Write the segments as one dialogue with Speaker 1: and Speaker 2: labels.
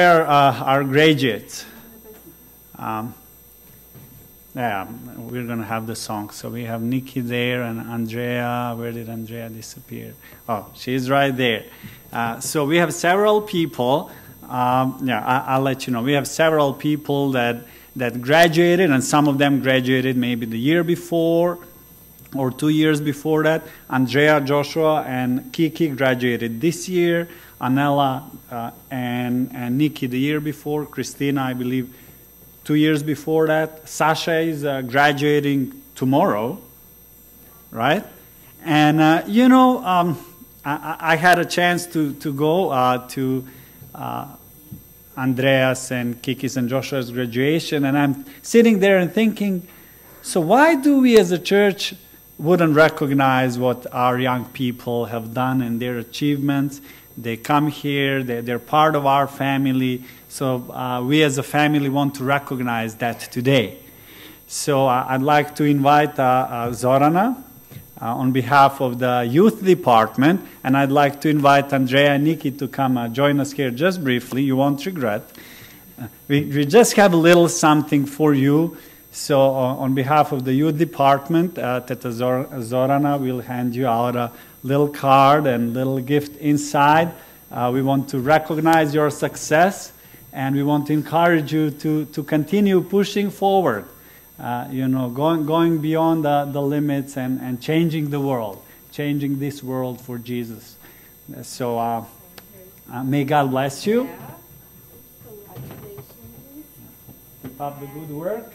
Speaker 1: Uh, our graduates? Um, yeah, we're going to have the song. So we have Nikki there and Andrea. Where did Andrea disappear? Oh, she's right there. Uh, so we have several people. Um, yeah, I, will let you know. We have several people that, that graduated, and some of them graduated maybe the year before or two years before that. Andrea, Joshua, and Kiki graduated this year. Anela uh, and, and Nikki the year before. Christina, I believe, two years before that. Sasha is uh, graduating tomorrow, right? And, uh, you know, um, I, I, had a chance to, to go uh, to uh, Andreas and Kiki's and Joshua's graduation, and I'm sitting there and thinking, so why do we as a church wouldn't recognize what our young people have done and their achievements? They come here, they, they're part of our family. So uh, we as a family want to recognize that today. So uh, I'd like to invite uh, uh Zorana uh, on behalf of the youth department, and I'd like to invite Andrea and Nikki to come join us here just briefly. You won't regret. We, we, just have a little something for you. So on behalf of the youth department, uh, Teta Zorana will hand you out a little card and little gift inside. Uh, we want to recognize your success and we want to encourage you to, to continue pushing forward, uh, you know, going, going beyond the, the limits and, and changing the world, changing this world for Jesus. So uh, uh may God bless you. Keep up the good work.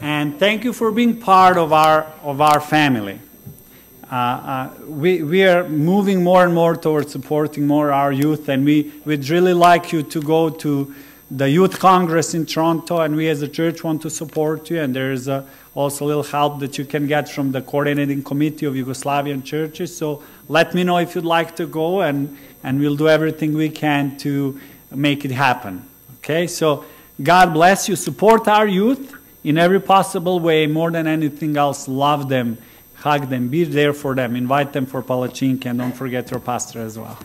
Speaker 1: And thank you for being part of our, of our family. Uh, uh, we, we are moving more and more towards supporting more our youth, and we would really like you to go to the Youth Congress in Toronto, and we as a church want to support you. And there is uh, also a little help that you can get from the Coordinating Committee of Yugoslavian Churches. So let me know if you'd like to go, and, and we'll do everything we can to make it happen. Okay, so God bless you. Support our youth in every possible way. More than anything else, love them, hug them, be there for them, invite them for Palachinki, and don't forget your pastor as well.